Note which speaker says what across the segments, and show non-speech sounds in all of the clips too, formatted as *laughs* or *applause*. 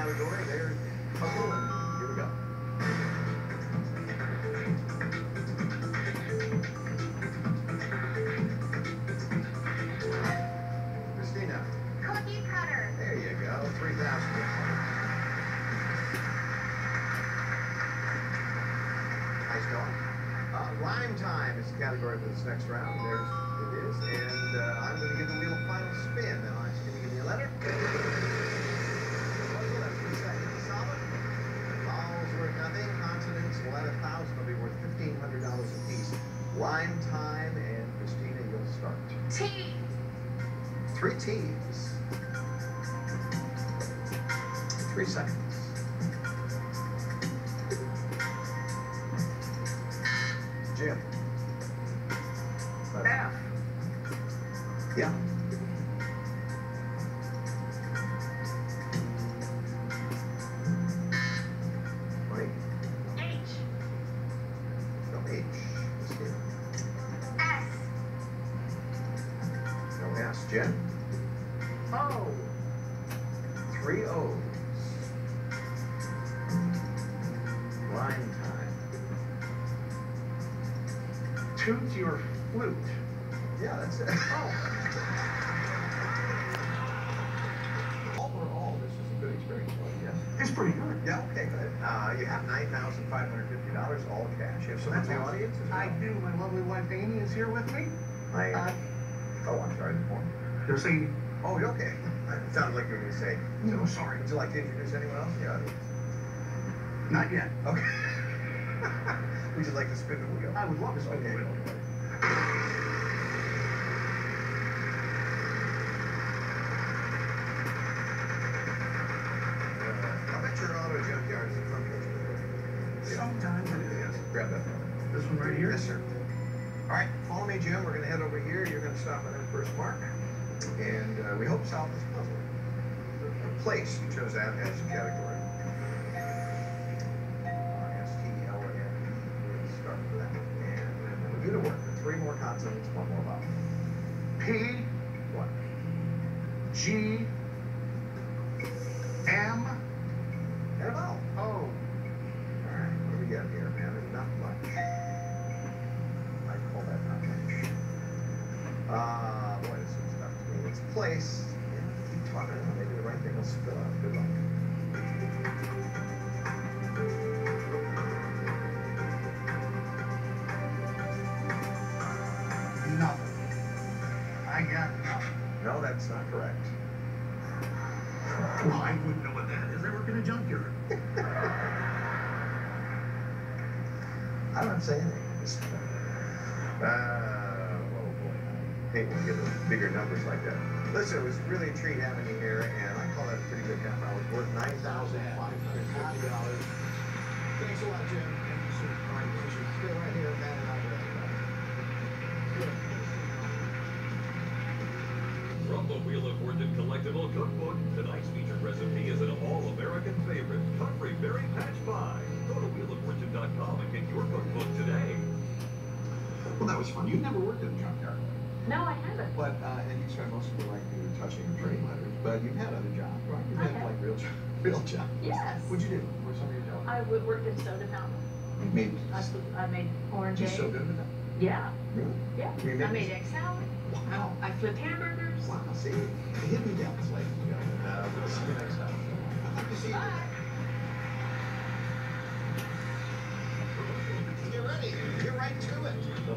Speaker 1: category. There's puzzle, here we go. Christina,
Speaker 2: Cookie cutter.
Speaker 1: there you go. Three thousand dollars. Nice going. Uh, rhyme time is the category for this next round. There's it is, and uh, I'm going to give the wheel a final spin. And I'm just going to give you a letter. What's the letter? Three seconds. Solid. Vowels worth nothing. Consonants will add a thousand. They'll be worth fifteen hundred dollars apiece. Rhyme time, and Christina, you'll start.
Speaker 2: Tea.
Speaker 1: Three T's. Three seconds. Jim.
Speaker 3: F.
Speaker 1: Yeah. Jen.
Speaker 3: O.
Speaker 1: Three O's. Line time.
Speaker 3: Toot your flute.
Speaker 1: Yeah, that's it.
Speaker 3: Oh. *laughs*
Speaker 1: Overall, this is a good experience for you. Yeah.
Speaker 3: It's pretty good.
Speaker 1: Yeah, okay, good. Uh, you have nine thousand five hundred fifty dollars, all cash. You have someone in the audience as well?
Speaker 3: I do. My lovely wife Amy is here with me.
Speaker 1: I,
Speaker 3: Uh,
Speaker 1: oh, I'm sorry, the.
Speaker 3: They're saying,
Speaker 1: Oh, you're okay. *laughs* It sounded like you were going to say,
Speaker 3: no, sorry,
Speaker 1: would you like to introduce anyone else Yeah.
Speaker 3: not yet.
Speaker 1: Okay. *laughs* would you like to spin the wheel?
Speaker 3: I would love to spin the
Speaker 1: Okay,
Speaker 3: wheel.
Speaker 1: Uh, I bet your auto junkyard is in front of you.
Speaker 3: Sometimes it is.
Speaker 1: Grab that.
Speaker 3: This one right here.
Speaker 1: Yes, sir. All right, follow me, Jim. We're going to head over here. You're going to stop at our first mark. And uh, we hope solve this puzzle. A place, you chose that as a category. R-S-T-L-A-N. We'll start with that. And then we'll do the work. Three more consonants, one more vowel.
Speaker 3: P
Speaker 1: One.
Speaker 3: G M
Speaker 1: And a vowel.
Speaker 3: O.
Speaker 1: All right, what do we got here, man? There's not much. I call that not much. Uh, boy, this is tough to me. It's place. Yeah, keep talking. Maybe the right thing will spill out. Good luck.
Speaker 3: Nothing. I got nothing.
Speaker 1: No, that's not correct.
Speaker 3: Well, I wouldn't know what that is. I work in a junkyard. *laughs*
Speaker 1: I don't say anything. Uh, hate when we get those bigger numbers like that. Listen, it was really a treat having you here, and I call that a pretty good half hour. It's worth nine thousand five hundred fifty dollars. Thanks a lot, Jim. Thank you, sir. My pleasure. Stay right here, man, and I'll be right back.
Speaker 4: From the Wheel of Fortune Collectible Cookbook, tonight's featured recipe is an all-American favorite, Country Berry Patch Pie. Go to wheeloffortune.com and get your cookbook today.
Speaker 1: Well, that was fun. You've never worked in a junkyard,
Speaker 5: No, I haven't.
Speaker 1: but uh, and you spent most of your life doing touching and trading letters. But you've had other jobs, right? You've
Speaker 5: I
Speaker 1: had
Speaker 5: have.
Speaker 1: like real, *laughs* real jobs.
Speaker 5: Yes.
Speaker 1: What'd you do? What were some of your jobs?
Speaker 5: I would work in soda fountain.
Speaker 1: You made.
Speaker 5: I, I made orange
Speaker 1: You're so good with that.
Speaker 5: Yeah,
Speaker 1: Really?
Speaker 5: yeah. I
Speaker 1: made-
Speaker 5: egg salad.
Speaker 1: Wow.
Speaker 5: I flipped hamburgers.
Speaker 1: Wow. See, hidden depths, ladies and gentlemen.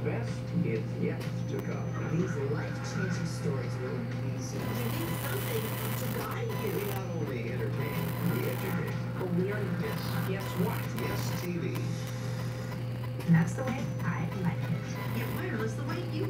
Speaker 6: Best is yet to come.
Speaker 7: These life-changing stories will amaze you. You need something to guide you.
Speaker 6: We
Speaker 7: you.
Speaker 6: not only entertain, we educate.
Speaker 7: But we are
Speaker 6: Yes, guess what?
Speaker 1: Yes, TV.
Speaker 7: And that's the way I like it. Get wireless the way you